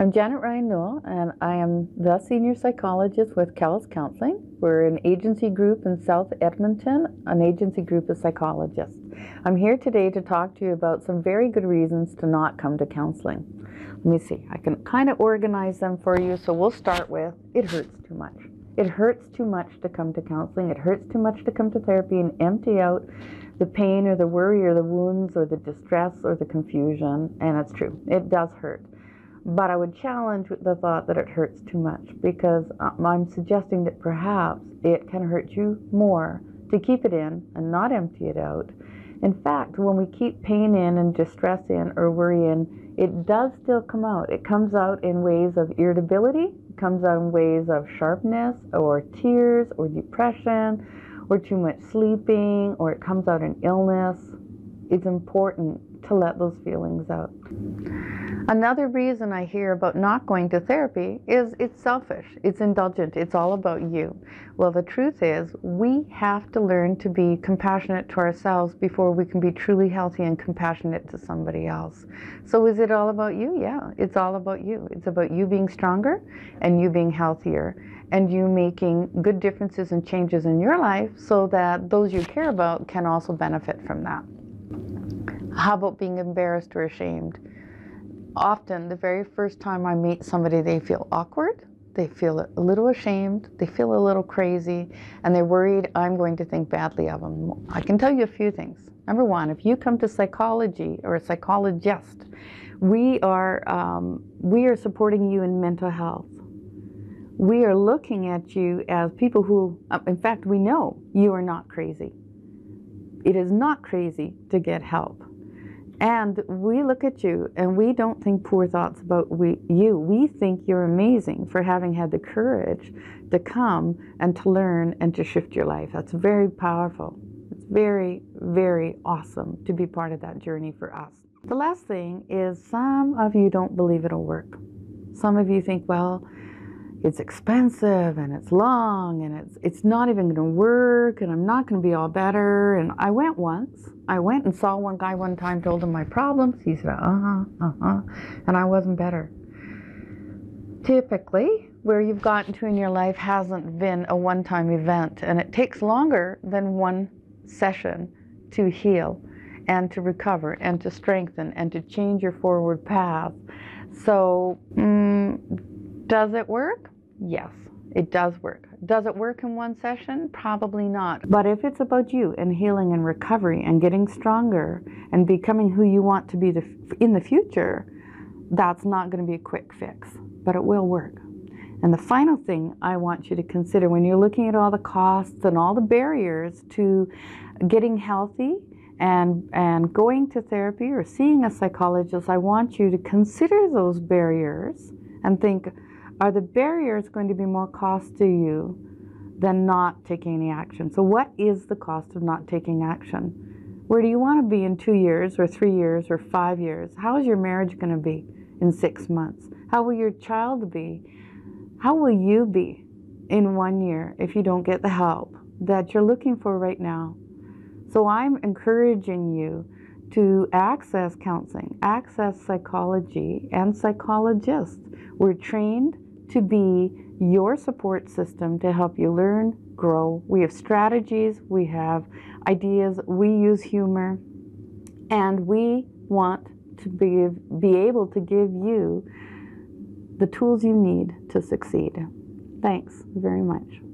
I'm Janet Ryan Newell, and I am the senior psychologist with Kells Counseling. We're an agency group in South Edmonton, an agency group of psychologists. I'm here today to talk to you about some very good reasons to not come to counseling. Let me see, I can kind of organize them for you. So we'll start with it hurts too much. It hurts too much to come to counseling. It hurts too much to come to therapy and empty out the pain or the worry or the wounds or the distress or the confusion. And it's true, it does hurt. But I would challenge the thought that it hurts too much because um, I'm suggesting that perhaps it can hurt you more to keep it in and not empty it out. In fact, when we keep pain in and distress in or worry in, it does still come out. It comes out in ways of irritability, it comes out in ways of sharpness or tears or depression or too much sleeping or it comes out in illness. It's important to let those feelings out. Another reason I hear about not going to therapy is it's selfish, it's indulgent, it's all about you. Well, the truth is, we have to learn to be compassionate to ourselves before we can be truly healthy and compassionate to somebody else. So, is it all about you? Yeah, it's all about you. It's about you being stronger and you being healthier and you making good differences and changes in your life so that those you care about can also benefit from that. How about being embarrassed or ashamed? Often, the very first time I meet somebody, they feel awkward, they feel a little ashamed, they feel a little crazy, and they're worried I'm going to think badly of them. I can tell you a few things. Number one, if you come to psychology or a psychologist, we are, um, we are supporting you in mental health. We are looking at you as people who, uh, in fact, we know you are not crazy. It is not crazy to get help. And we look at you and we don't think poor thoughts about we, you. We think you're amazing for having had the courage to come and to learn and to shift your life. That's very powerful. It's very, very awesome to be part of that journey for us. The last thing is some of you don't believe it'll work. Some of you think, well, it's expensive and it's long and it's it's not even going to work and I'm not going to be all better. And I went once I went and saw one guy one time told him my problems. He said uh-huh uh-huh and I wasn't better. Typically where you've gotten to in your life hasn't been a one-time event and it takes longer than one session to heal and to recover and to strengthen and to change your forward path. So mm, does it work? Yes, it does work. Does it work in one session? Probably not. But if it's about you and healing and recovery and getting stronger and becoming who you want to be in the future, that's not going to be a quick fix, but it will work. And the final thing I want you to consider when you're looking at all the costs and all the barriers to getting healthy and, and going to therapy or seeing a psychologist, I want you to consider those barriers and think, are the barriers going to be more cost to you than not taking any action? So, what is the cost of not taking action? Where do you want to be in two years, or three years, or five years? How is your marriage going to be in six months? How will your child be? How will you be in one year if you don't get the help that you're looking for right now? So, I'm encouraging you to access counseling, access psychology, and psychologists. We're trained to be your support system to help you learn, grow. We have strategies, we have ideas, we use humor, and we want to be, be able to give you the tools you need to succeed. Thanks very much.